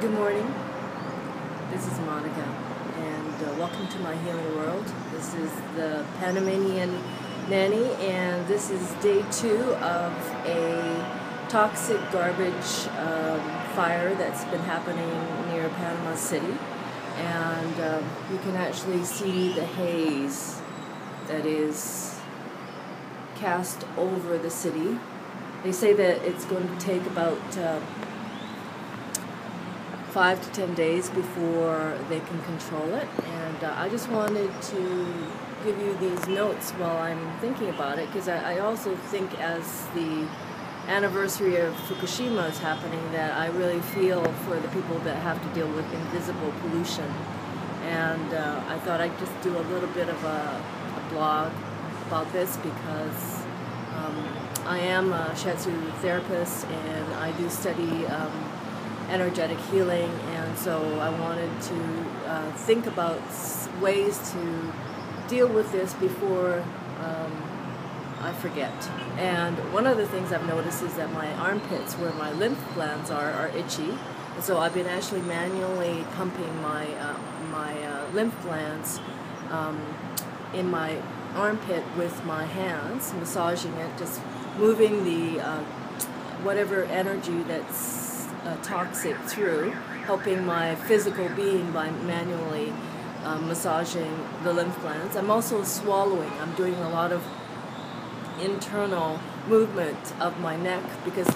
Good morning. This is Moneca, and uh, welcome to my healing world. This is the Panamanian nanny, and this is day two of a toxic garbage um, fire that's been happening near Panama City. And um, you can actually see the haze that is cast over the city. They say that it's going to take about uh, five to ten days before they can control it. And uh, I just wanted to give you these notes while I'm thinking about it because I, I, also think as the anniversary of Fukushima is happening that I really feel for the people that have to deal with invisible pollution. And uh, I thought I'd just do a little bit of a, a blog about this because um, I am a shiatsu therapist and I do study um, energetic healing, and so I wanted to uh, think about ways to deal with this before um, I forget. And one of the things I've noticed is that my armpits, where my lymph glands are, are itchy. And so I've been actually manually pumping my uh, my uh, lymph glands um, in my armpit with my hands, massaging it, just moving the uh, whatever energy that's uh, toxic through, helping my physical being by manually um, massaging the lymph glands. I'm also swallowing. I'm doing a lot of internal movement of my neck because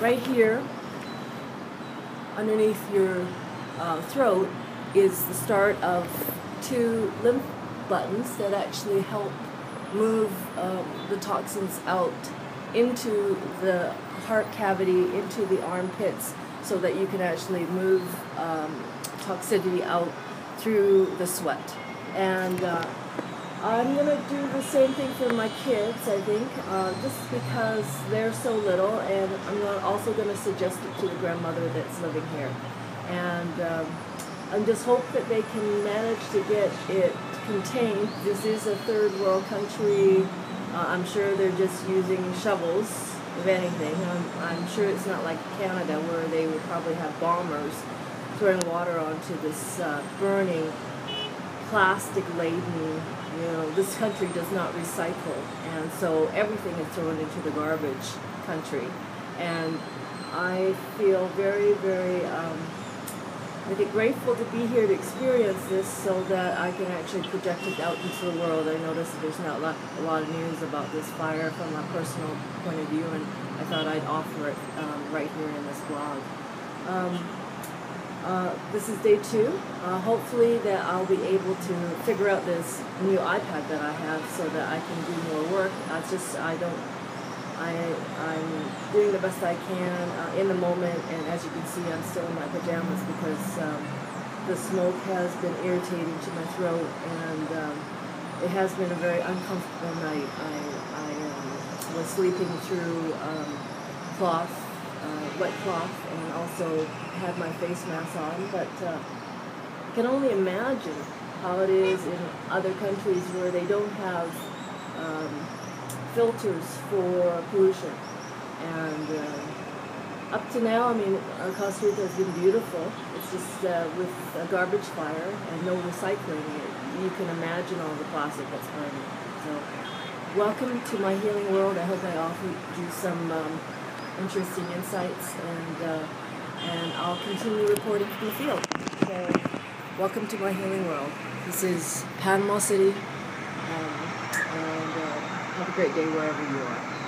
right here, underneath your uh, throat, is the start of two lymph buttons that actually help move um, the toxins out into the heart cavity, into the armpits, so that you can actually move um, toxicity out through the sweat. And uh, I'm going to do the same thing for my kids, I think, uh, just because they're so little, and I'm also going to suggest it to the grandmother that's living here. And um, I just hope that they can manage to get it contained. This is a third world country. Uh, I'm sure they're just using shovels if anything. I'm, I'm sure it's not like Canada where they would probably have bombers throwing water onto this uh, burning, plastic laden, you know, this country does not recycle. And so everything is thrown into the garbage country. And I feel very, very um, I think grateful to be here to experience this so that I can actually project it out into the world. I noticed that there's not a lot, a lot of news about this fire from a personal point of view, and I thought I'd offer it um, right here in this blog. Um, uh, this is day two. Uh, hopefully that I'll be able to figure out this new iPad that I have so that I can do more work. I just, I don't I, I'm doing the best I can uh, in the moment, and as you can see, I'm still in my pajamas because um, the smoke has been irritating to my throat, and um, it has been a very uncomfortable night. I, I um, was sleeping through um, cloth, uh, wet cloth, and also had my face mask on, but uh, I can only imagine how it is in other countries where they don't have um, filters for pollution. And uh, up to now, I mean, Costa Rica has been beautiful. It's just uh, with a garbage fire and no recycling, you can imagine all the plastic that's burning. So, welcome to my healing world. I hope I offer you some um, interesting insights, and uh, and I'll continue reporting from the field. So, welcome to my healing world. This is Panama City. A great day wherever you are.